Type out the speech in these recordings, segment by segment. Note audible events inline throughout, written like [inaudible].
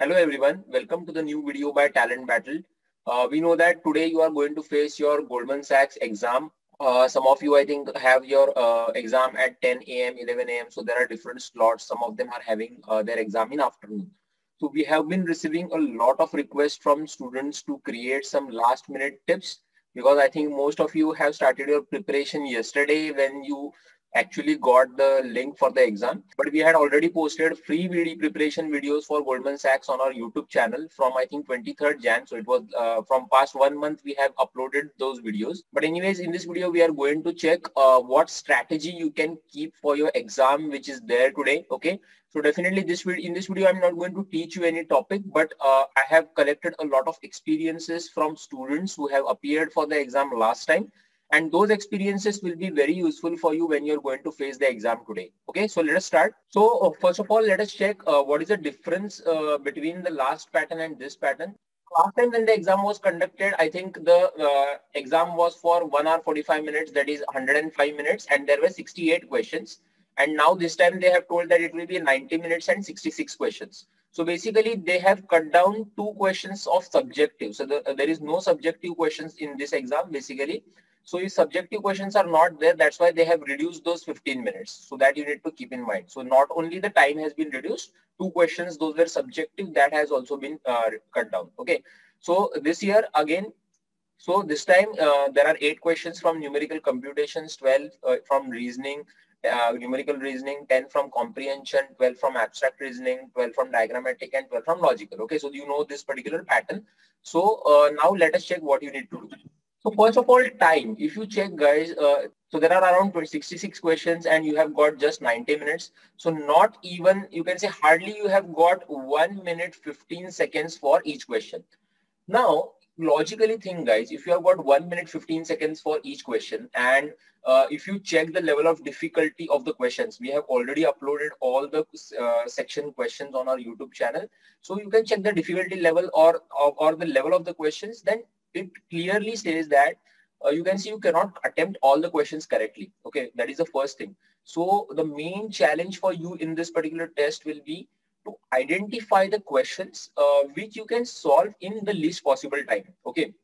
Hello everyone, welcome to the new video by Talent Battle. Uh, we know that today you are going to face your Goldman Sachs exam. Uh, some of you I think have your uh, exam at 10 a.m., 11 a.m. So there are different slots. Some of them are having uh, their exam in afternoon. So we have been receiving a lot of requests from students to create some last minute tips because I think most of you have started your preparation yesterday when you actually got the link for the exam. But we had already posted free video preparation videos for goldman sachs on our youtube channel from i think 23rd jan. So it was uh, from past one month we have uploaded those videos. But anyways in this video we are going to check uh, what strategy you can keep for your exam which is there today okay? So definitely this video in this video i'm not going to teach you any topic but uh, i have collected a lot of experiences from students who have appeared for the exam last time and those experiences will be very useful for you when you're going to face the exam today. Okay so let us start. So uh, first of all let us check uh, what is the difference uh, between the last pattern and this pattern. Last time when the exam was conducted i think the uh, exam was for 1 hour 45 minutes that is 105 minutes and there were 68 questions. And now this time they have told that it will be 90 minutes and 66 questions. So basically they have cut down two questions of subjective. So the, uh, there is no subjective questions in this exam basically so if subjective questions are not there, that's why they have reduced those 15 minutes. So that you need to keep in mind. So not only the time has been reduced, two questions, those were subjective, that has also been uh, cut down. Okay. So this year again, so this time uh, there are eight questions from numerical computations, 12 uh, from reasoning, uh, numerical reasoning, 10 from comprehension, 12 from abstract reasoning, 12 from diagrammatic and 12 from logical. Okay, so you know this particular pattern. So uh, now let us check what you need to do. So first of all, time. If you check, guys, uh, so there are around 66 questions and you have got just 90 minutes. So not even, you can say hardly you have got 1 minute 15 seconds for each question. Now, logically think, guys, if you have got 1 minute 15 seconds for each question and uh, if you check the level of difficulty of the questions, we have already uploaded all the uh, section questions on our YouTube channel. So you can check the difficulty level or, or, or the level of the questions, then it clearly says that uh, you can see you cannot attempt all the questions correctly. Okay, that is the first thing. So the main challenge for you in this particular test will be to identify the questions uh, which you can solve in the least possible time. Okay.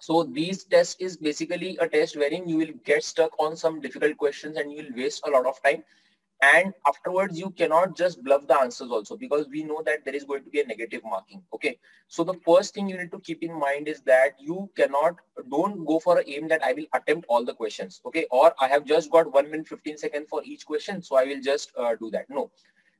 So these test is basically a test wherein you will get stuck on some difficult questions and you will waste a lot of time and afterwards you cannot just bluff the answers also because we know that there is going to be a negative marking okay so the first thing you need to keep in mind is that you cannot don't go for a aim that i will attempt all the questions okay or i have just got 1 minute 15 seconds for each question so i will just uh, do that no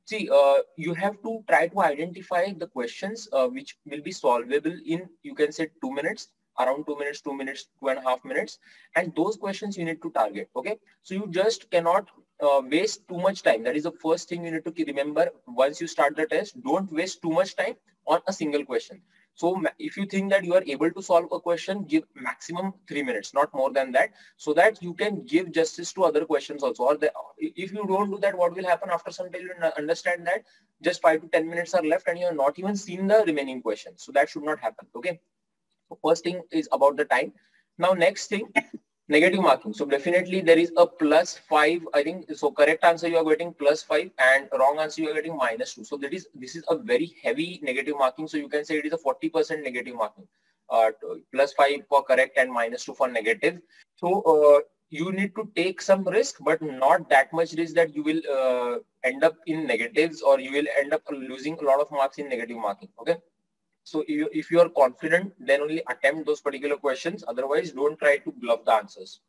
see uh, you have to try to identify the questions uh, which will be solvable in you can say two minutes around two minutes, two minutes, two and a half minutes. And those questions you need to target. Okay. So you just cannot uh, waste too much time. That is the first thing you need to remember once you start the test. Don't waste too much time on a single question. So if you think that you are able to solve a question, give maximum three minutes, not more than that, so that you can give justice to other questions also. Or the, if you don't do that, what will happen after some time? You understand that just five to 10 minutes are left and you have not even seen the remaining questions. So that should not happen. Okay. So first thing is about the time. Now next thing, negative marking. So definitely there is a plus five. I think so. Correct answer you are getting plus five, and wrong answer you are getting minus two. So that is this is a very heavy negative marking. So you can say it is a forty percent negative marking. Uh, plus five for correct and minus two for negative. So uh, you need to take some risk, but not that much risk that you will uh, end up in negatives or you will end up losing a lot of marks in negative marking. Okay. So if you are confident, then only attempt those particular questions. Otherwise, don't try to bluff the answers.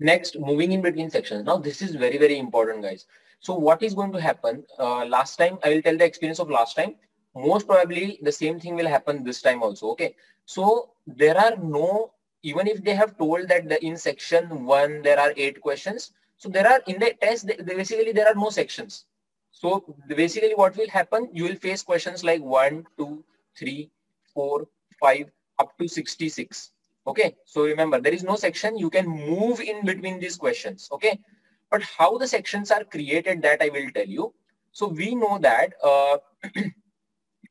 Next, moving in between sections. Now, this is very, very important, guys. So what is going to happen? Uh, last time, I will tell the experience of last time. Most probably, the same thing will happen this time also. Okay. So there are no, even if they have told that the, in section one, there are eight questions. So there are, in the test, they, basically, there are no sections. So basically what will happen, you will face questions like one, two, three, 4, 5, up to 66. Okay, so remember there is no section. You can move in between these questions. Okay, but how the sections are created that I will tell you. So we know that uh, [clears throat]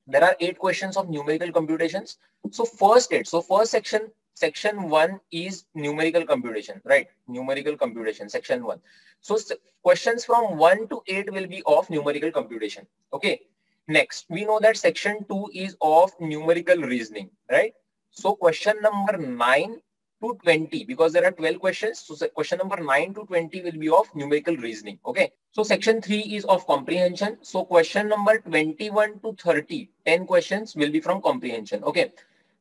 there are eight questions of numerical computations. So first eight. So first section, section one is numerical computation, right? Numerical computation, section one. So questions from one to eight will be of numerical computation. Okay. Next, we know that section 2 is of numerical reasoning, right? So question number 9 to 20, because there are 12 questions. So question number 9 to 20 will be of numerical reasoning, okay? So section 3 is of comprehension. So question number 21 to 30, 10 questions will be from comprehension, okay?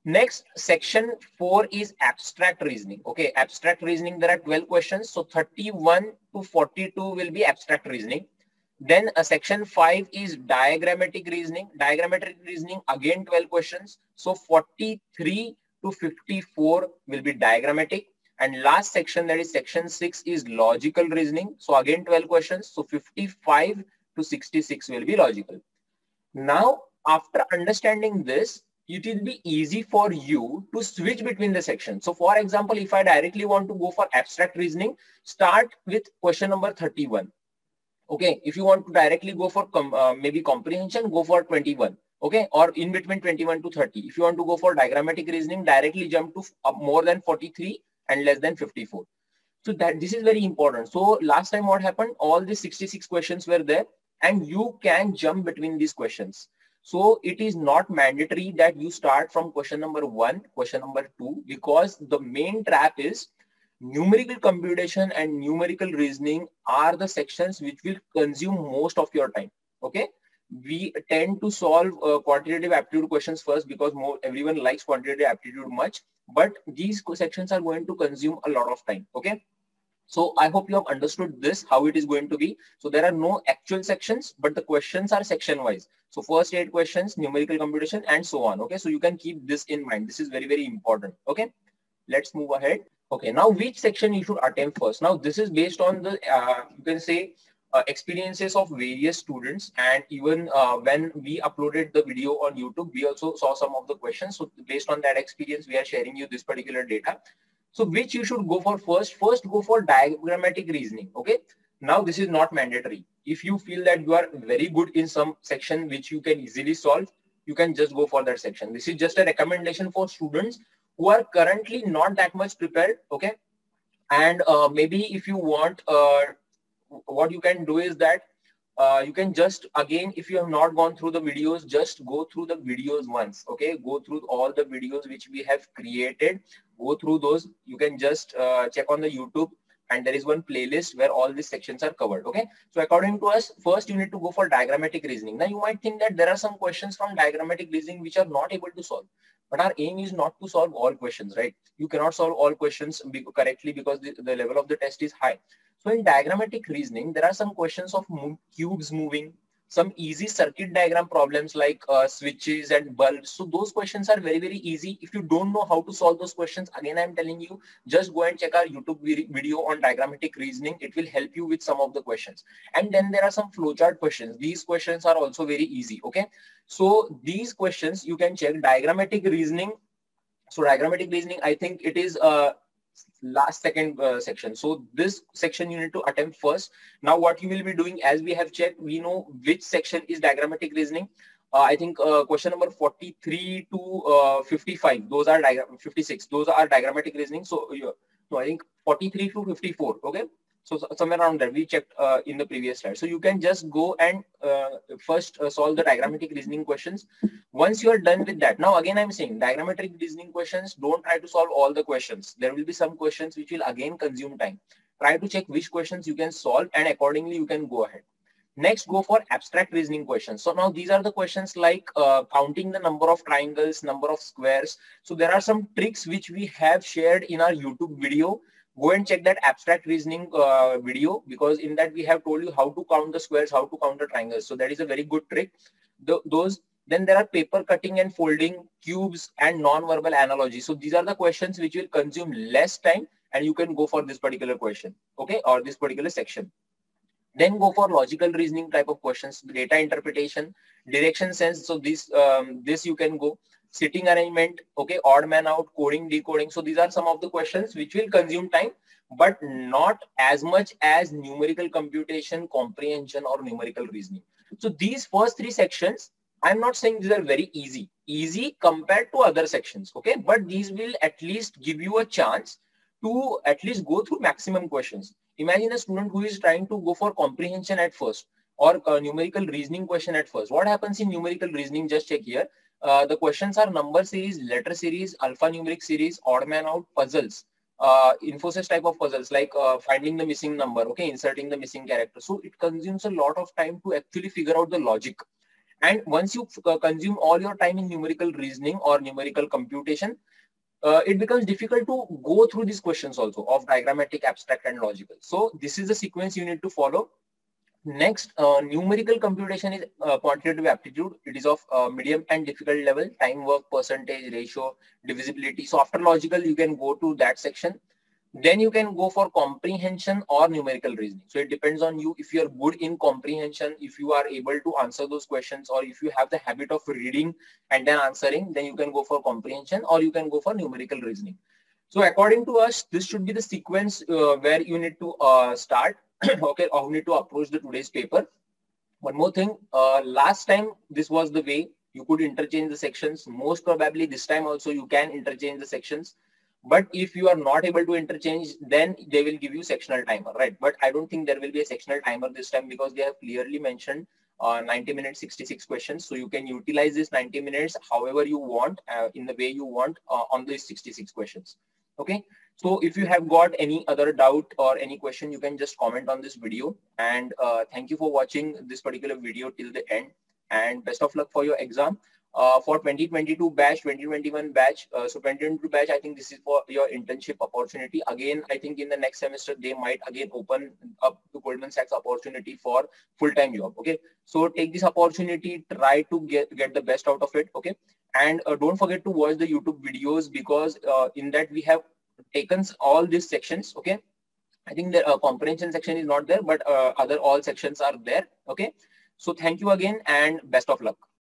Next, section 4 is abstract reasoning. Okay, abstract reasoning, there are 12 questions. So 31 to 42 will be abstract reasoning. Then a section 5 is diagrammatic reasoning. Diagrammatic reasoning, again 12 questions. So 43 to 54 will be diagrammatic. And last section, that is section 6 is logical reasoning. So again 12 questions. So 55 to 66 will be logical. Now, after understanding this, it will be easy for you to switch between the sections. So for example, if I directly want to go for abstract reasoning, start with question number 31 okay if you want to directly go for com uh, maybe comprehension go for 21 okay? Or in between 21 to 30 if you want to go for diagrammatic reasoning directly jump to more than 43 and less than 54 so that this is very important. So last time what happened? All the 66 questions were there and you can jump between these questions. So it is not mandatory that you start from question number one question number two because the main trap is numerical computation and numerical reasoning are the sections which will consume most of your time okay? We tend to solve uh, quantitative aptitude questions first because more everyone likes quantitative aptitude much but these sections are going to consume a lot of time okay? So i hope you have understood this how it is going to be. So there are no actual sections but the questions are section wise so first eight questions numerical computation and so on okay? So you can keep this in mind. This is very very important okay? Let's move ahead Okay, now which section you should attempt first? Now this is based on the, uh, you can say, uh, experiences of various students and even uh, when we uploaded the video on YouTube, we also saw some of the questions. So based on that experience, we are sharing you this particular data. So which you should go for first? First go for diagrammatic reasoning, okay? Now this is not mandatory. If you feel that you are very good in some section which you can easily solve, you can just go for that section. This is just a recommendation for students who are currently not that much prepared okay? And uh, maybe if you want uh, what you can do is that uh, you can just again if you have not gone through the videos just go through the videos once okay? Go through all the videos which we have created. Go through those. You can just uh, check on the youtube and there is one playlist where all these sections are covered okay so according to us first you need to go for diagrammatic reasoning now you might think that there are some questions from diagrammatic reasoning which are not able to solve but our aim is not to solve all questions, right? You cannot solve all questions correctly because the, the level of the test is high. So in diagrammatic reasoning, there are some questions of cubes moving, some easy circuit diagram problems like uh, switches and bulbs. So those questions are very, very easy. If you don't know how to solve those questions, again, I'm telling you, just go and check our YouTube video on diagrammatic reasoning. It will help you with some of the questions. And then there are some flowchart questions. These questions are also very easy. Okay. So these questions you can check diagrammatic reasoning. So diagrammatic reasoning, I think it is uh, last second uh, section. So this section you need to attempt first. Now what you will be doing as we have checked, we know which section is diagrammatic reasoning. Uh, I think uh, question number 43 to uh, 55, those are diagram 56, those are diagrammatic reasoning. So, so I think 43 to 54, okay. So somewhere around there, we checked uh, in the previous slide. So you can just go and uh, first uh, solve the diagrammatic reasoning questions. Once you are done with that, now again I'm saying diagrammatic reasoning questions, don't try to solve all the questions. There will be some questions which will again consume time. Try to check which questions you can solve and accordingly you can go ahead. Next, go for abstract reasoning questions. So now these are the questions like uh, counting the number of triangles, number of squares. So there are some tricks which we have shared in our YouTube video go and check that abstract reasoning uh, video because in that we have told you how to count the squares, how to count the triangles. So that is a very good trick. The, those then there are paper cutting and folding, cubes and non-verbal analogy. So these are the questions which will consume less time and you can go for this particular question, okay, or this particular section. Then go for logical reasoning type of questions, data interpretation, direction sense. So this um, this you can go sitting arrangement, okay, odd man out, coding, decoding. So these are some of the questions which will consume time, but not as much as numerical computation, comprehension, or numerical reasoning. So these first three sections, I'm not saying these are very easy, easy compared to other sections, okay, but these will at least give you a chance to at least go through maximum questions. Imagine a student who is trying to go for comprehension at first or uh, numerical reasoning question at first. What happens in numerical reasoning? Just check here. Uh, the questions are number series, letter series, alphanumeric series, odd man out, puzzles, uh, Infosys type of puzzles like uh, finding the missing number, okay, inserting the missing character. So it consumes a lot of time to actually figure out the logic. And once you uh, consume all your time in numerical reasoning or numerical computation, uh, it becomes difficult to go through these questions also of diagrammatic, abstract, and logical. So this is the sequence you need to follow. Next, uh, numerical computation is uh, quantitative aptitude. It is of uh, medium and difficult level, time work, percentage, ratio, divisibility. So after logical, you can go to that section. Then you can go for comprehension or numerical reasoning. So it depends on you if you're good in comprehension, if you are able to answer those questions, or if you have the habit of reading and then answering, then you can go for comprehension or you can go for numerical reasoning. So according to us, this should be the sequence uh, where you need to uh, start, [coughs] okay, you need to approach the today's paper. One more thing, uh, last time this was the way you could interchange the sections. Most probably this time also you can interchange the sections but if you are not able to interchange, then they will give you sectional timer, right? But I don't think there will be a sectional timer this time because they have clearly mentioned uh, 90 minutes, 66 questions. So you can utilize this 90 minutes however you want, uh, in the way you want uh, on these 66 questions. Okay. So if you have got any other doubt or any question, you can just comment on this video. And uh, thank you for watching this particular video till the end. And best of luck for your exam uh, for 2022 batch, 2021 batch. Uh, so 2022 batch, I think this is for your internship opportunity. Again, I think in the next semester, they might again open up the Goldman Sachs opportunity for full-time job. Okay. So take this opportunity, try to get, get the best out of it. Okay. And uh, don't forget to watch the YouTube videos because uh, in that we have taken all these sections. Okay. I think the uh, comprehension section is not there, but uh, other all sections are there. Okay. So thank you again and best of luck.